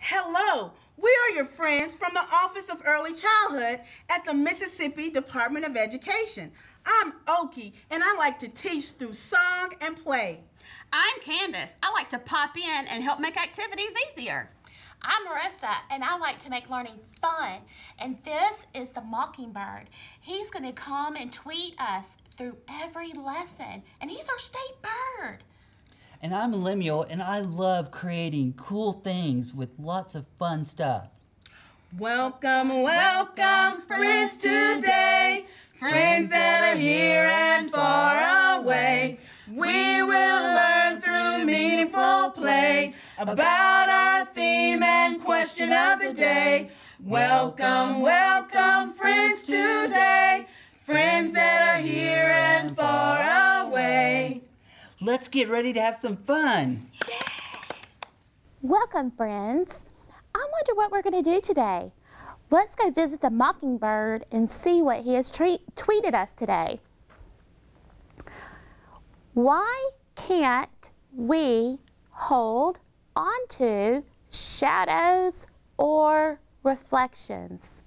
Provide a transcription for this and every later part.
Hello, we are your friends from the Office of Early Childhood at the Mississippi Department of Education. I'm Oki, and I like to teach through song and play. I'm Candace. I like to pop in and help make activities easier. I'm Marissa, and I like to make learning fun. And this is the Mockingbird. He's going to come and tweet us through every lesson, and he's our state bird. And I'm Lemuel, and I love creating cool things with lots of fun stuff. Welcome, welcome, friends today. Friends that are here and far away. We will learn through meaningful play about our theme and question of the day. Welcome, welcome, friends today. Friends that are here and far away. Let's get ready to have some fun. Yeah. Welcome, friends. I wonder what we're going to do today. Let's go visit the Mockingbird and see what he has tweeted us today. Why can't we hold onto shadows or reflections?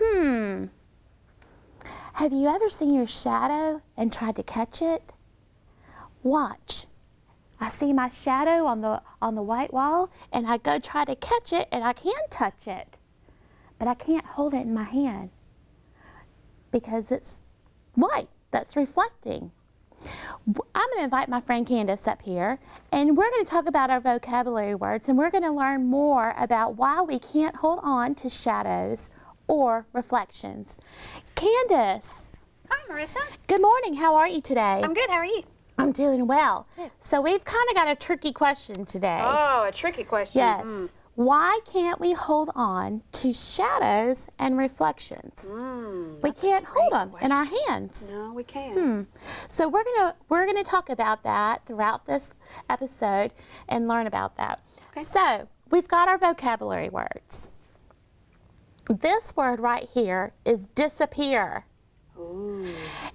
Hmm. Have you ever seen your shadow and tried to catch it? Watch. I see my shadow on the on the white wall and I go try to catch it and I can touch it. But I can't hold it in my hand because it's white that's reflecting. I'm going to invite my friend Candace up here and we're going to talk about our vocabulary words and we're going to learn more about why we can't hold on to shadows or reflections. Candace. Hi, Marissa. Good morning. How are you today? I'm good. How are you? I'm doing well. So we've kind of got a tricky question today. Oh, a tricky question. yes. Mm. Why can't we hold on to shadows and reflections? Mm, we can't hold them in our hands. No, we can't. Hmm. So we're gonna we're gonna talk about that throughout this episode and learn about that. Okay. So we've got our vocabulary words. This word right here is disappear. Ooh.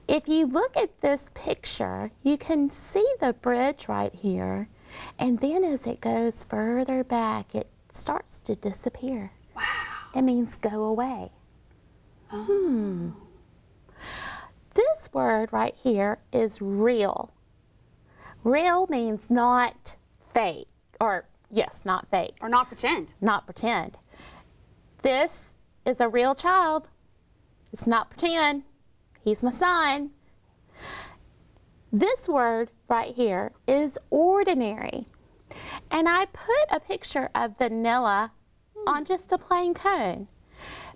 If you look at this picture, you can see the bridge right here. And then as it goes further back, it starts to disappear. Wow. It means go away. Hmm. This word right here is real. Real means not fake, or yes, not fake, Or not pretend. not pretend. This is a real child. It's not pretend. He's my son. This word right here is ordinary. And I put a picture of vanilla on just a plain cone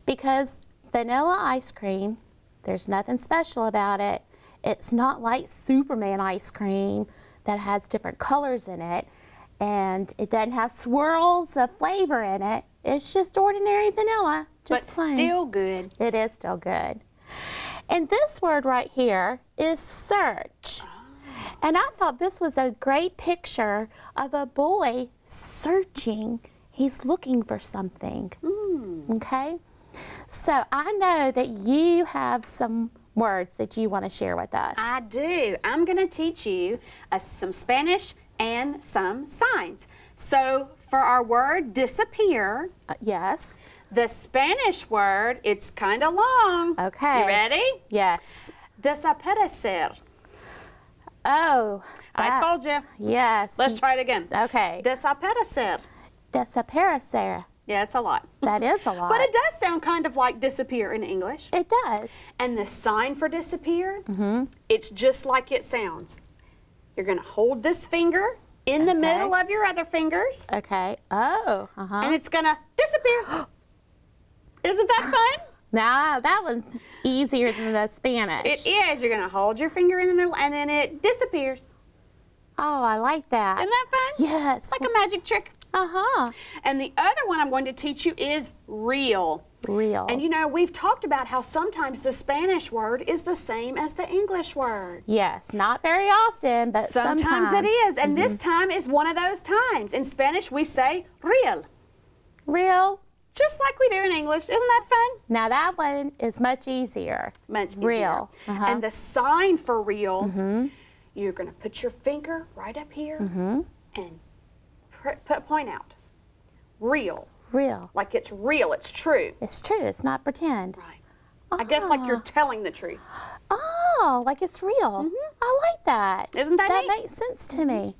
because vanilla ice cream, there's nothing special about it. It's not like Superman ice cream that has different colors in it and it doesn't have swirls of flavor in it. It's just ordinary vanilla, just but plain. still good. It is still good. And this word right here is search. And I thought this was a great picture of a boy searching. He's looking for something. Mm. Okay? So I know that you have some words that you want to share with us. I do. I'm going to teach you uh, some Spanish and some signs. So for our word disappear, Uh, yes. The Spanish word, it's kind of long. Okay. You ready? Yes. Desaparecer. Oh. I told you. Yes. Let's try it again. Okay. Desaparecer. Desaparecer. Yeah, it's a lot. That is a lot. But it does sound kind of like disappear in English. It does. And the sign for disappear, Mm-hmm. it's just like it sounds. You're going to hold this finger in the middle of your other fingers, Okay. Oh. Uh huh. and it's going to disappear. Isn't that fun? Now that one's easier than the Spanish. It is. You're going to hold your finger in the middle, and then it disappears. Oh, I like that. Isn't that fun? Yes. It's like a magic trick. Uh huh. And the other one I'm going to teach you is real. Real. And you know, we've talked about how sometimes the Spanish word is the same as the English word. yes, not very often, but Sometimes, sometimes, it is, and this time is one of those times. In Spanish, we say real, Real. Just like we do in English. Isn't that fun? Now that one is much easier. Much easier. Real. Uh-huh. And the sign for real, mm-hmm. you're going to put your finger right up here mm-hmm. and pr- put point out. real. Real. Like it's real, it's true. It's true. It's not pretend. Right. I guess like you're ah. telling the truth. Oh, like it's real. Mm-hmm. I like that. Isn't that That neat? Makes sense to me.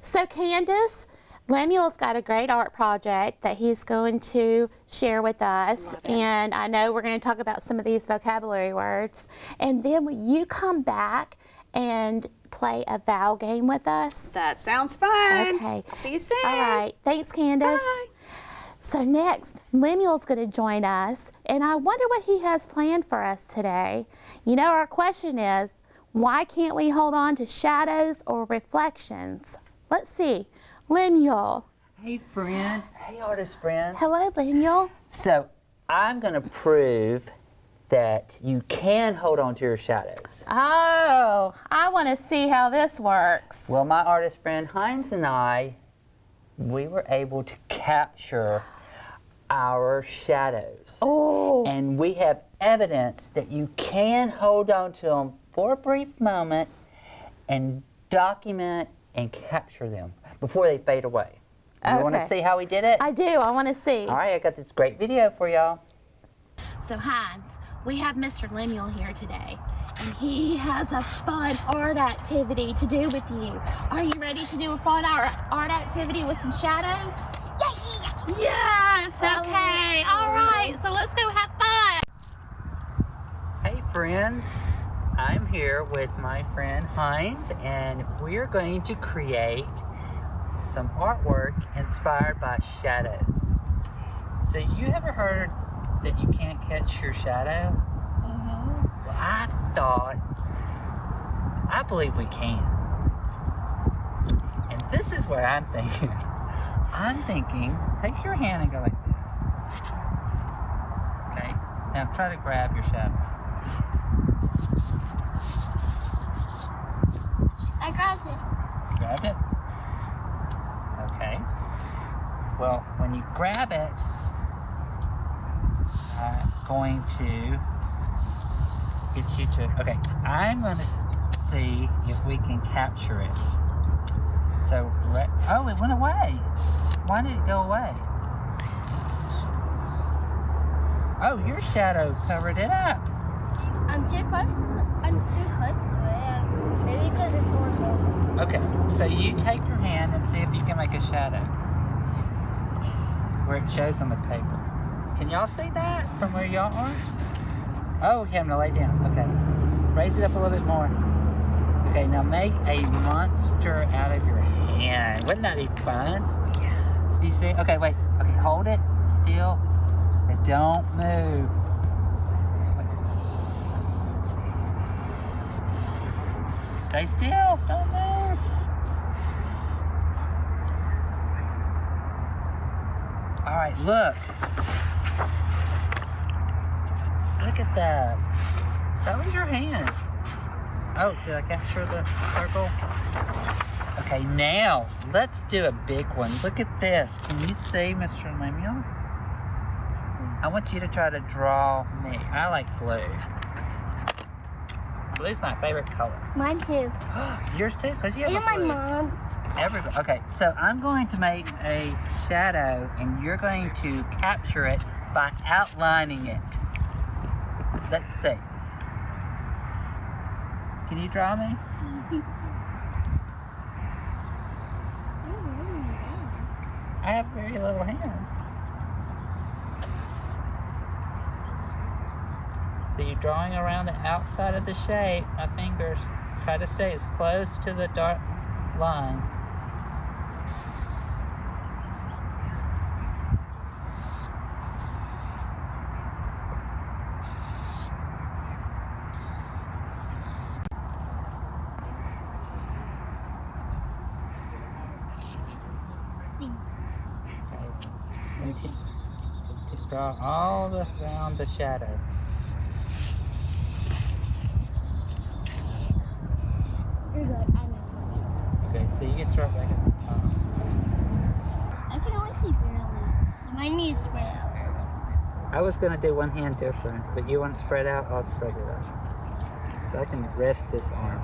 So, Candace, Lemuel's got a great art project that he's going to share with us. And I know we're going to talk about some of these vocabulary words. And then will you come back and play a vowel game with us? That sounds fun. Okay. See you soon. All right. Thanks, Candace. Bye. So next, Lemuel's going to join us, and I wonder what he has planned for us today. You know, our question is, why can't we hold on to shadows or reflections? Let's see. Lemuel. Hey, friend. Hey, artist friend. Hello, Lemuel. So, I'm going to prove that you can hold on to your shadows. Oh, I want to see how this works. Well, my artist friend Heinz and I, we were able to capture our shadows. Oh, And we have evidence that you can hold on to them for a brief moment and document and capture them before they fade away. You want to see how we did it? I do. I want to see. All right, I got this great video for y'all. So, Heinz, we have Mr. Lemuel here today, and he has a fun art activity to do with you. Are you ready to do a fun art, art activity with some shadows? Yes! Okay, all right, so let's go have fun. Hey friends, I'm here with my friend Heinz and we're going to create some artwork inspired by shadows. So you ever heard that you can't catch your shadow? Mhm. Well, I thought, I believe we can. And this is what I'm thinking. I'm thinking, take your hand and go like this. Okay, now try to grab your shadow. I grabbed it. Grab it. Okay. Well, when you grab it, I'm going to get you to. Okay, I'm going to see if we can capture it. So, oh, it went away. Why did it go away? Oh, your shadow covered it up. I'm too close. To the, I'm too close to it. Maybe because it's horrible. Okay, so you take your and see if you can make a shadow where it shows on the paper. Can y'all see that from where y'all are? Oh, okay, I'm gonna lay down. Okay, raise it up a little bit more. Okay, now make a monster out of your hand. Wouldn't that be fun? Yeah. Do you see? Okay, wait. Okay, hold it still, but don't move. Stay still. Don't move. All right, look. Look at that. That was your hand. Oh, did I capture the circle? Okay, now let's do a big one. Look at this. Can you see, Mr. Lemuel? I want you to try to draw me. I like blue. Blue's my favorite color. Mine too. Yours too? Because you have And my blue. mom's. Everybody. Okay, so I'm going to make a shadow and you're going to capture it by outlining it. Let's see. Can you draw me? I have very little hands. So you're drawing around the outside of the shape. My fingers try to stay as close to the dark line. Okay. To, to draw all the, around the shadow. You're good. I know. Okay, so you can start back at the top. I can only see barely. My knees spread out. I was gonna do one hand different, but you want it spread out, I'll spread it out. So I can rest this arm.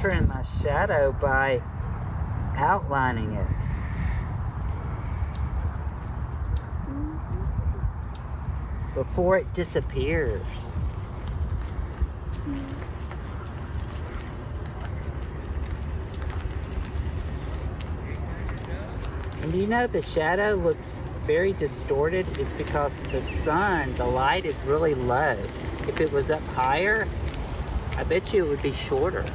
Capturing my shadow by outlining it. Before it disappears. And you know the shadow looks very distorted is because the sun, the light is really low. If it was up higher, I bet you it would be shorter.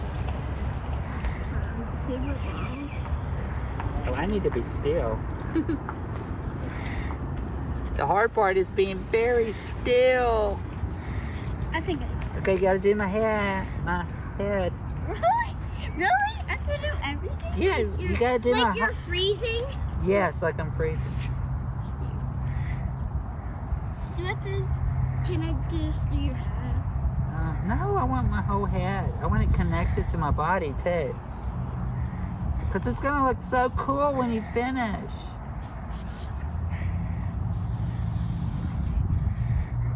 Super long. Oh, I need to be still. the hard part is being very still. I think I Okay, gotta do my head, my head. Really? Really? I have to do everything? Yeah, Like you you're- gotta do like my you're hi- freezing? Yes, like I'm freezing. Do I have to, can I just do your head? Uh, no, I want my whole head. I want it connected to my body too. Because it's gonna look so cool when you finish.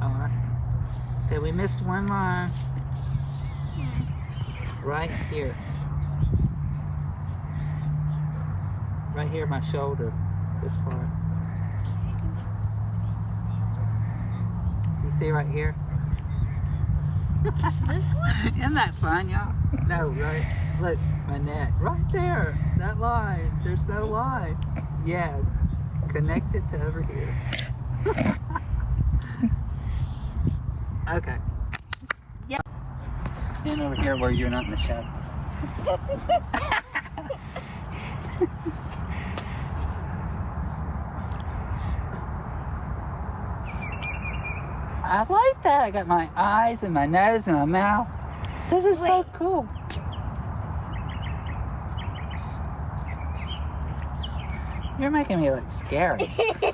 Oh, okay, we missed one line. Right here. Right here, my shoulder. This part. You see right here? This one? Isn't that fun, y'all? No, right. Look, my neck. Right there. That line. There's no line. Yes. Connect it to over here. okay. Yeah. Stand over here where you're not in the shadow. I like that. I got my eyes and my nose and my mouth. This is so cool. You're making me look scary.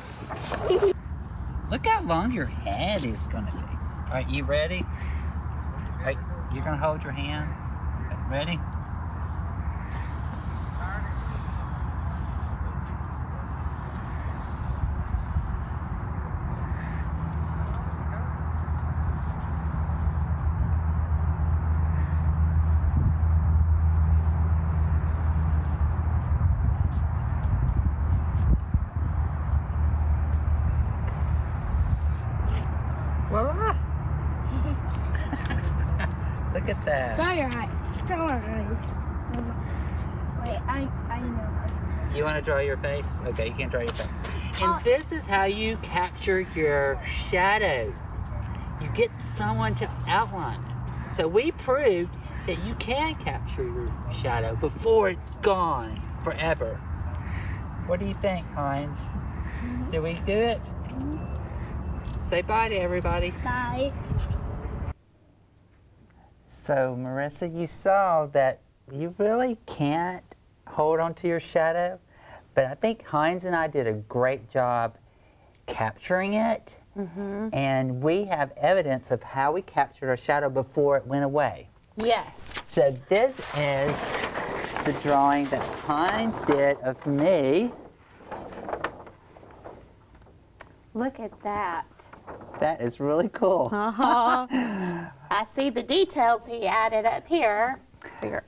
look how long your head is gonna be. All right, you ready? All right, you're gonna hold your hands. Ready? Look at that. Draw your eyes. Draw your eyes. Wait, I, I know. You want to draw your face? Okay, you can't draw your face. Oh. And this is how you capture your shadows. You get someone to outline it. So we proved that you can capture your shadow before it's gone forever. What do you think, Heinz? Mm-hmm. Did we do it? Say bye to everybody. Bye. So, Marissa, you saw that you really can't hold on to your shadow, but I think Heinz and I did a great job capturing it. Mm-hmm. And we have evidence of how we captured our shadow before it went away. Yes. So, this is the drawing that Heinz did of me. Look at that. That is really cool. Uh-huh. I see the details he added up here. Here.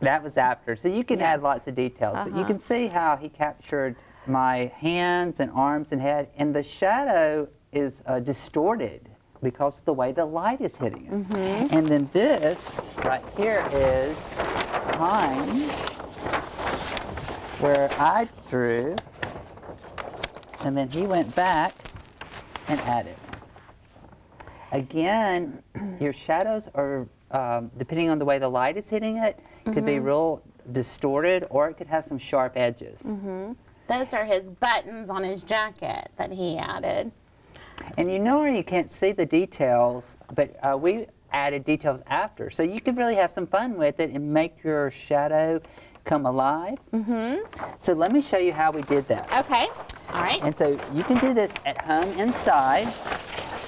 That was after. So you can add lots of details, but you Uh-huh. can see how he captured my hands and arms and head, and the shadow is uh, distorted because of the way the light is hitting it. Mm-hmm. And then this right here is Heinz, where I drew, and then he went back and add it. Again, your shadows are, um, depending on the way the light is hitting it, could be real distorted or it could have some sharp edges. Those are his buttons on his jacket that he added. And you know where you can't see the details, but uh, we added details after. So you could really have some fun with it and make your shadow come alive. Mm-hmm. So let me show you how we did that. Okay. All right. And so you can do this at home inside,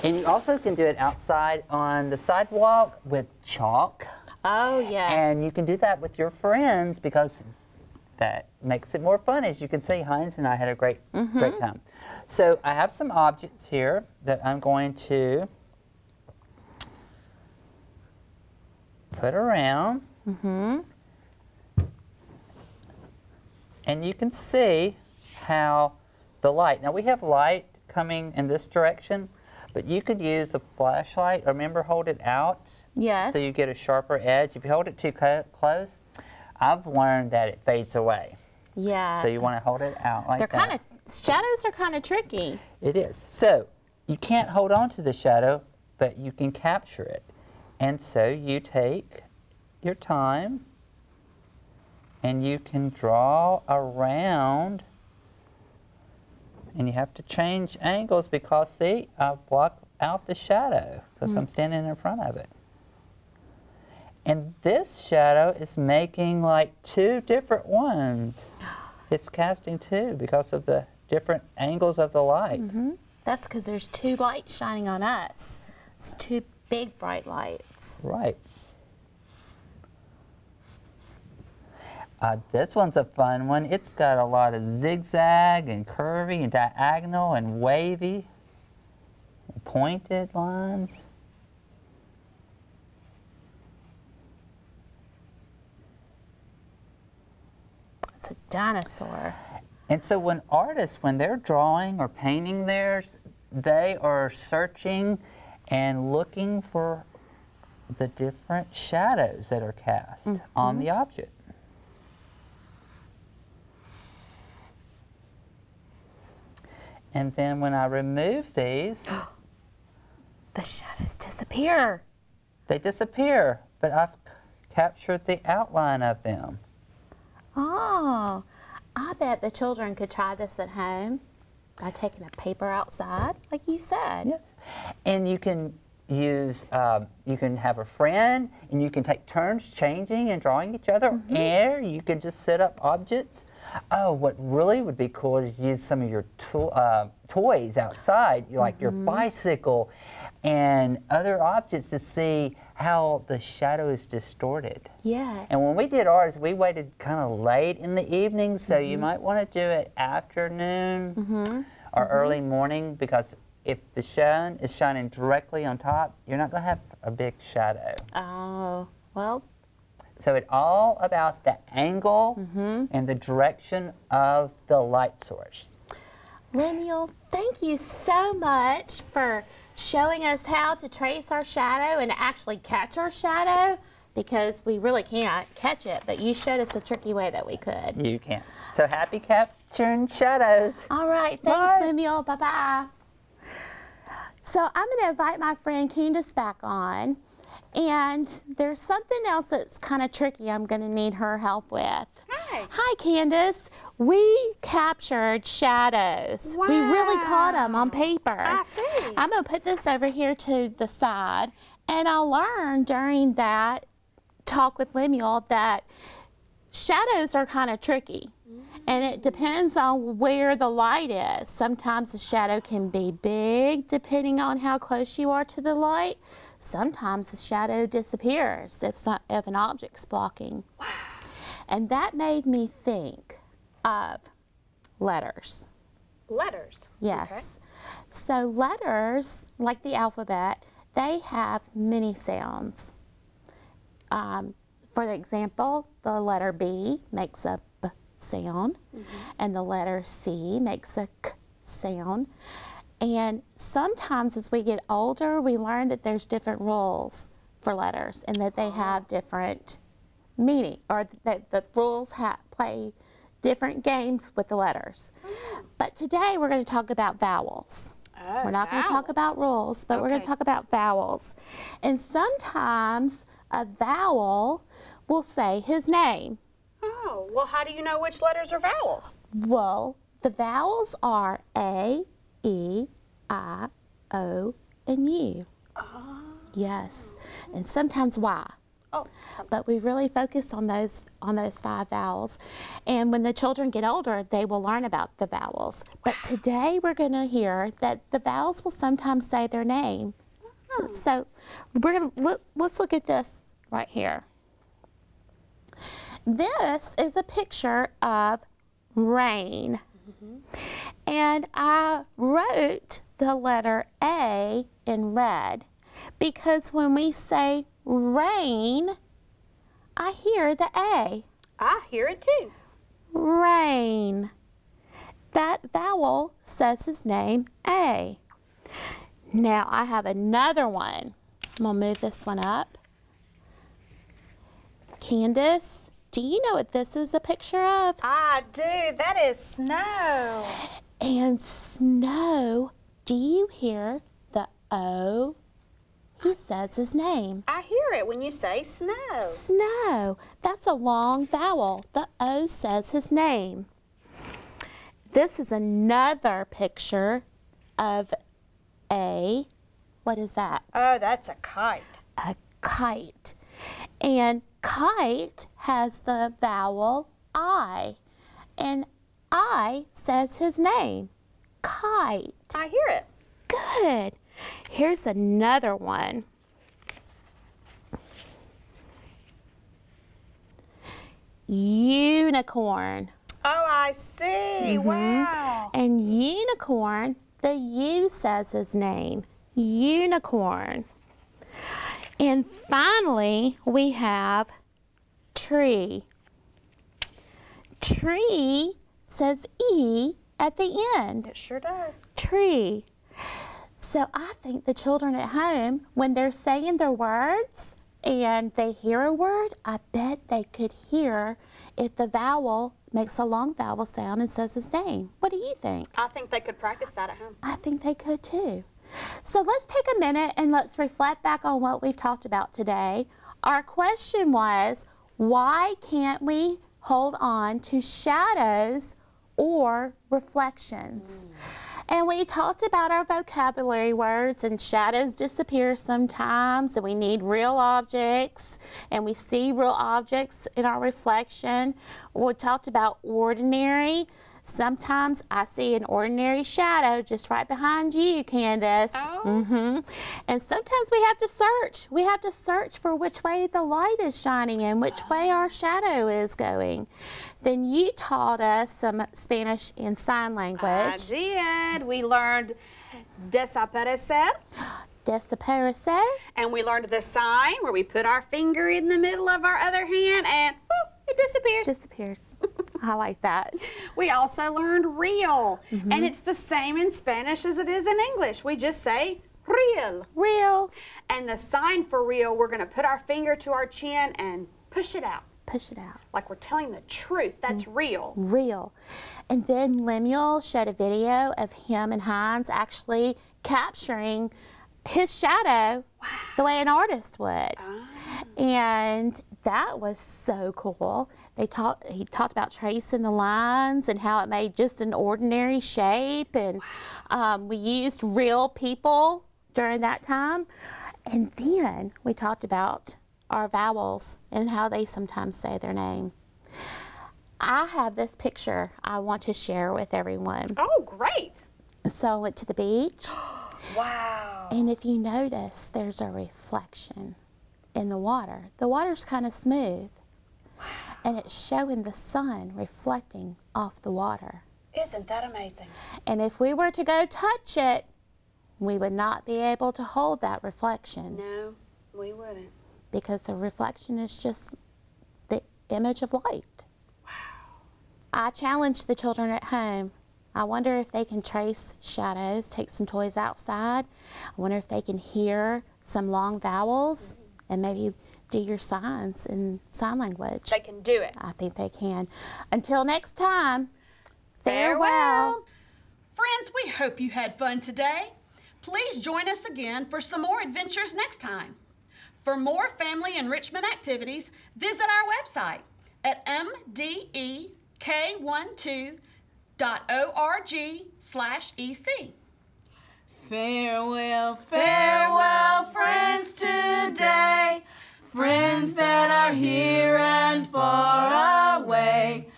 and you also can do it outside on the sidewalk with chalk. Oh, yes. And you can do that with your friends because that makes it more fun. As you can see, Heinz and I had a great, great time. So I have some objects here that I'm going to put around. Mm-hmm. And you can see how the light, now we have light coming in this direction, but you could use a flashlight, remember hold it out Yes. so you get a sharper edge. If you hold it too clo- close, I've learned that it fades away. yeah. So you want to hold it out like They're that. kind of shadows are kind of tricky. It is. So you can't hold on to the shadow, but you can capture it. And so you take your time and you can draw around and you have to change angles because see, I block out the shadow because I'm hmm. standing in front of it. And this shadow is making like two different ones. It's casting two because of the different angles of the light. Mm-hmm. That's because there's two lights shining on us. It's two big bright lights. Right. Uh, this one's a fun one. It's got a lot of zigzag and curvy and diagonal and wavy, and pointed lines. It's a dinosaur. And so when artists, when they're drawing or painting theirs, they are searching and looking for the different shadows that are cast on the object. And then when I remove these, The shadows disappear. they disappear, but I've captured the outline of them. Oh, I bet the children could try this at home by taking a paper outside, like you said. Yes. And you can use, um, you can have a friend and you can take turns changing and drawing each other, or you can just set up objects. Oh, what really would be cool is use some of your to- uh, toys outside, like your mm-hmm. bicycle and other objects to see how the shadow is distorted. Yes. And when we did ours, we waited kind of late in the evening, so you mm-hmm. might want to do it afternoon mm-hmm. or early morning because if the sun is shining directly on top, you're not going to have a big shadow. oh, well, So it's all about the angle mm-hmm. and the direction of the light source. Lemuel, thank you so much for showing us how to trace our shadow and actually catch our shadow because we really can't catch it, but you showed us a tricky way that we could. You can. So happy capturing shadows. All right, thanks, Lemuel. Bye bye. So I'm going to invite my friend Candace back on, and there's something else that's kind of tricky I'm going to need her help with. Hi. Hi, Candace. We captured shadows. Wow. We really caught them on paper. I see. I'm going to put this over here to the side, and I learned during that talk with Lemuel that shadows are kind of tricky. And it depends on where the light is. Sometimes the shadow can be big depending on how close you are to the light. Sometimes the shadow disappears if, so, if an object's blocking. Wow. And that made me think of letters. Letters. Yes. Okay. So letters, like the alphabet, they have many sounds. Um, for example, the letter B makes a B sound, and the letter C makes a K sound. And sometimes as we get older, we learn that there's different rules for letters and that they have uh-huh. different meaning, or that the rules ha- play different games with the letters. Mm-hmm. But today we're going to talk about vowels. Oh, We're not going to talk about rules, but we're going to talk about vowels. And sometimes a vowel will say his name. Oh, well, how do you know which letters are vowels? Well, the vowels are A, E, I, O, and U. Ah. Yes, and sometimes Y. Oh, But we really focus on those on those five vowels. And when the children get older, they will learn about the vowels. But today we're going to hear that the vowels will sometimes say their name. Hmm. So we're going to look, let's look at this right here. This is a picture of rain. Mm-hmm. And I wrote the letter A in red because when we say rain, I hear the A. I hear it too. Rain. That vowel says his name A. Now I have another one. I'm gonna move this one up. Candace, do you know what this is a picture of? I do. That is snow. And snow, do you hear the O? He says his name. I hear it when you say snow. Snow. That's a long vowel. The O says his name. This is another picture of a, what is that? Oh, that's a kite. A kite. And kite has the vowel I. And I says his name. Kite. I hear it. Good. Here's another one. Unicorn. Oh, I see. Mm-hmm. Wow. And unicorn, the U says his name. Unicorn. And finally, we have tree. Tree says E at the end. It sure does. tree. So I think the children at home, when they're saying their words and they hear a word, I bet they could hear if the vowel makes a long vowel sound and says his name. What do you think? I think they could practice that at home. I think they could too. So let's take a minute and let's reflect back on what we've talked about today. Our question was why can't we hold on to shadows or reflections? Hmm. And we talked about our vocabulary words, and shadows disappear sometimes, and we need real objects, and we see real objects in our reflection. We talked about ordinary. Sometimes I see an ordinary shadow just right behind you, Candace. Oh. hmm And sometimes we have to search. We have to search for which way the light is shining and which way our shadow is going. Then you taught us some Spanish in sign language. I did. We learned desaparecer, Desaparecer. and we learned the sign where we put our finger in the middle of our other hand and whoop, it disappears. Disappears. I like that. we also learned real, mm-hmm. and it's the same in Spanish as it is in English. We just say real. Real. And the sign for real, we're going to put our finger to our chin and push it out. Push it out. Like we're telling the truth. That's mm. real. Real. And then Lemuel showed a video of him and Heinz actually capturing his shadow the way an artist would. Ah. And that was so cool. They talked he talked about tracing the lines and how it made just an ordinary shape and um, we used real people during that time. And then we talked about our vowels and how they sometimes say their name. I have this picture I want to share with everyone. Oh, great. So I went to the beach, Wow. and if you notice, there's a reflection in the water. The water's kind of smooth, and it's showing the sun reflecting off the water. Isn't that amazing? And if we were to go touch it, we would not be able to hold that reflection No, we wouldn't. because the reflection is just the image of light. Wow. I challenge the children at home. I wonder if they can trace shadows, take some toys outside. I wonder if they can hear some long vowels and maybe do your signs in sign language. They can do it. I think they can. Until next time, farewell. Farewell. Friends, we hope you had fun today. Please join us again for some more adventures next time. For more family enrichment activities, visit our website at mdek12.org slash ec. Farewell, farewell, friends today, friends that are here and far away.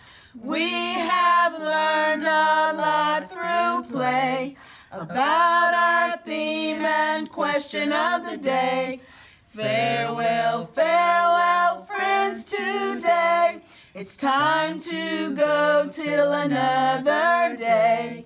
We have learned a lot through play about our theme and question of the day. Farewell, farewell, friends today. It's time to go till another day.